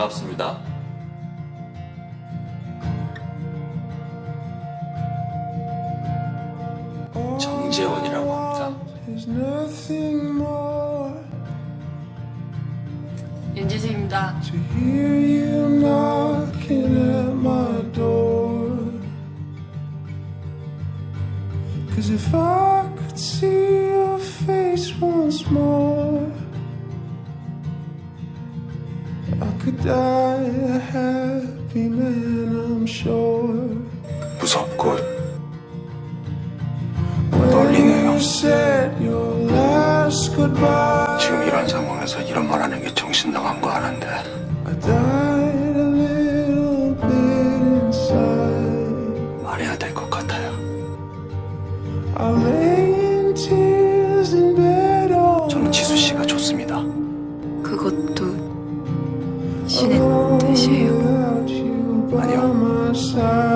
반갑습니다. 정재원이라고 합니다. There's nothing more 윤지수입니다. to hear you knocking at my door. Cause if I could see your face once more, 무섭고 떨리네요. 지금 이런 상황에서 이런 말 하는 게 정신 나간 거 아는데. 말해야 될 것 같아요. 그것도 신의 뜻이에요. without you by 아니요. my side.